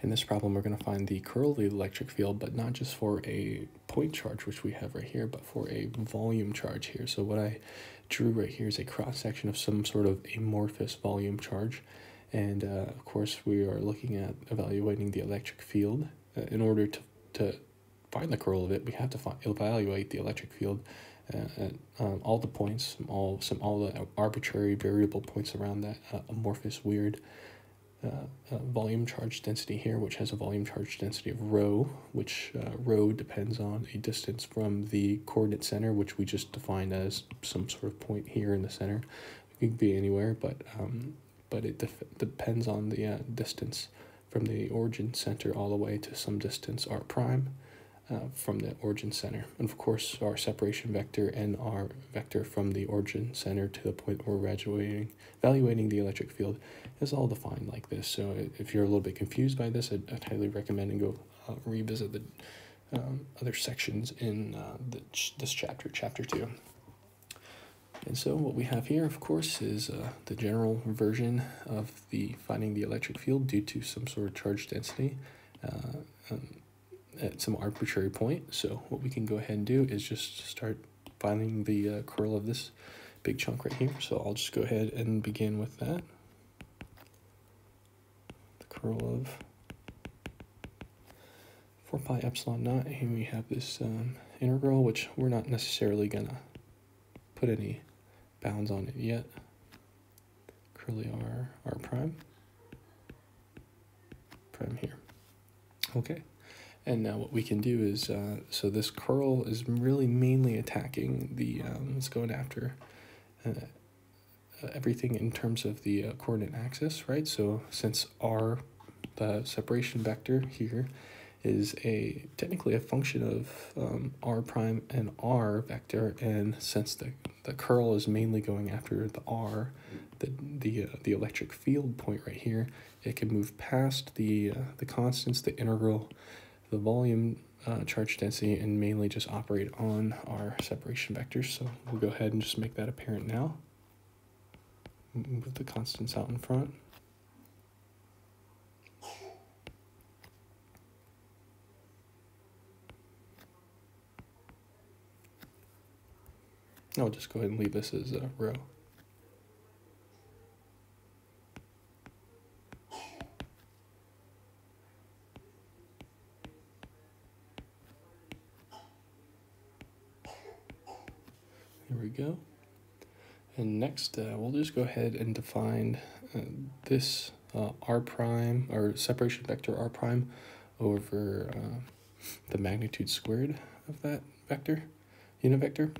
In this problem, we're going to find the curl of the electric field, but not just for a point charge, which we have right here, but for a volume charge here. So what I drew right here is a cross-section of some sort of amorphous volume charge. And uh, of course, we are looking at evaluating the electric field. Uh, in order to, to find the curl of it, we have to find, evaluate the electric field uh, at um, all the points, all some all the arbitrary variable points around that uh, amorphous weird uh, uh, volume charge density here, which has a volume charge density of rho, which uh, rho depends on a distance from the coordinate center, which we just defined as some sort of point here in the center. It could be anywhere, but um, but it depends on the uh, distance from the origin center all the way to some distance r prime uh, from the origin center. And of course, our separation vector and our vector from the origin center to the point where we're evaluating, evaluating the electric field is all defined like this. So if you're a little bit confused by this, I'd, I'd highly recommend and go uh, revisit the um, other sections in uh, the ch this chapter, chapter two. And so what we have here, of course, is uh, the general version of the finding the electric field due to some sort of charge density. Uh, um, at some arbitrary point. So what we can go ahead and do is just start finding the uh, curl of this big chunk right here. So I'll just go ahead and begin with that. The curl of 4 pi epsilon naught. Here we have this um, integral, which we're not necessarily going to put any bounds on it yet. Curly r, r prime, prime here. Okay. And now what we can do is, uh, so this curl is really mainly attacking the, um, it's going after uh, everything in terms of the uh, coordinate axis, right? So since r, the separation vector here, is a technically a function of um, r prime and r vector, and since the, the curl is mainly going after the r, the the uh, the electric field point right here, it can move past the uh, the constants, the integral, the volume uh, charge density and mainly just operate on our separation vectors. So we'll go ahead and just make that apparent now. Move the constants out in front. I'll just go ahead and leave this as a rho. we go. And next, uh, we'll just go ahead and define uh, this uh, r prime, or separation vector r prime, over uh, the magnitude squared of that vector, unit vector,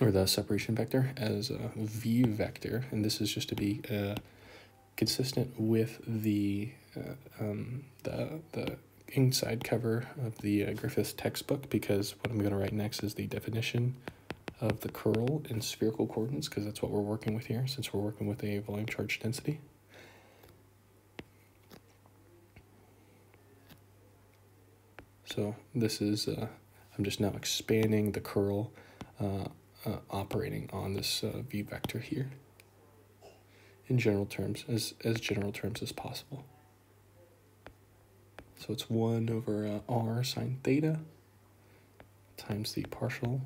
or the separation vector as a v vector. And this is just to be uh, consistent with the, uh, um, the, the inside cover of the Griffith textbook, because what I'm going to write next is the definition of the curl in spherical coordinates because that's what we're working with here since we're working with a volume charge density. So this is, uh, I'm just now expanding the curl uh, uh, operating on this uh, v vector here in general terms, as, as general terms as possible. So it's 1 over uh, r sine theta times the partial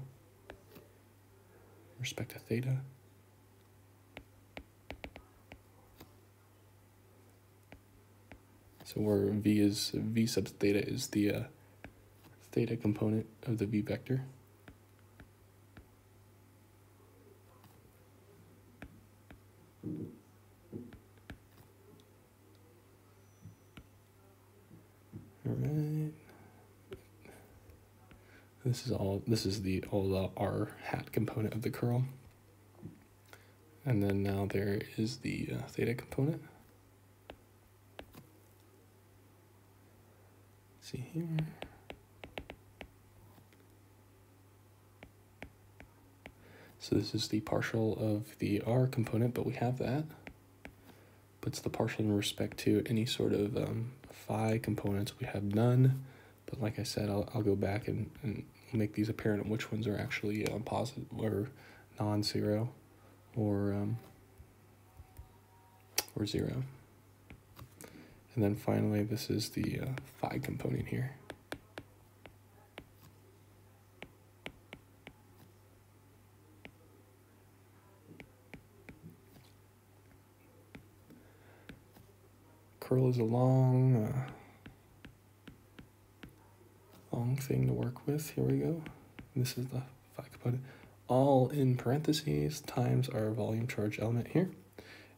respect to theta. So where v is v sub theta is the uh, theta component of the v vector. All right. This is all, this is the, all the R hat component of the curl. And then now there is the uh, theta component. See here. So this is the partial of the R component, but we have that. But it's the partial in respect to any sort of um, phi components. We have none. But like I said, I'll, I'll go back and, and make these apparent which ones are actually um, positive or non-zero or um, or zero. And then finally, this is the uh, phi component here. curl is a long, uh, long thing to work with. Here we go. This is the phi component. All in parentheses times our volume charge element here.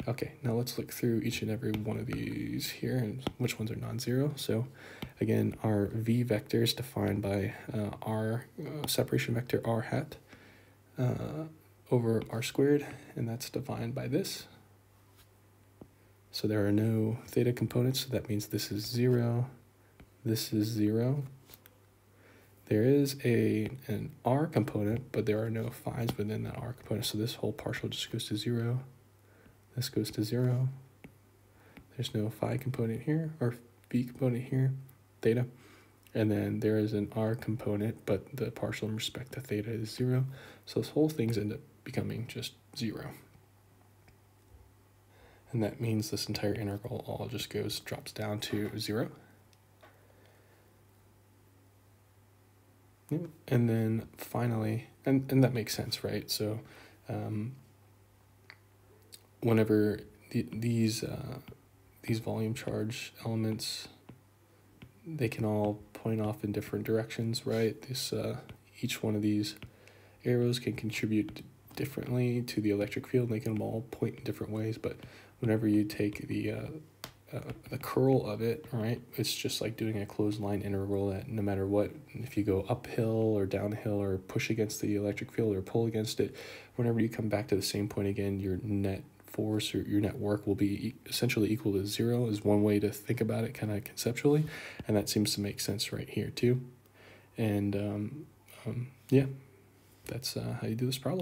Okay, now let's look through each and every one of these here and which ones are non-zero. So again, our v vector is defined by uh, r uh, separation vector r hat uh, over r squared, and that's defined by this. So there are no theta components, so that means this is 0, this is 0. There is a an r component, but there are no phi's within that r component, so this whole partial just goes to 0. This goes to 0. There's no phi component here, or v component here, theta. And then there is an r component, but the partial in respect to theta is 0. So this whole thing's end up becoming just 0 and that means this entire integral all just goes drops down to zero. And then finally, and, and that makes sense, right? So um, whenever the, these, uh, these volume charge elements, they can all point off in different directions, right? This, uh, each one of these arrows can contribute differently to the electric field. They can all point in different ways, but whenever you take the uh, the curl of it, right, it's just like doing a closed line integral that no matter what, if you go uphill or downhill or push against the electric field or pull against it, whenever you come back to the same point again, your net force or your net work will be essentially equal to zero is one way to think about it kind of conceptually. And that seems to make sense right here too. And um, um, yeah, that's uh, how you do this problem.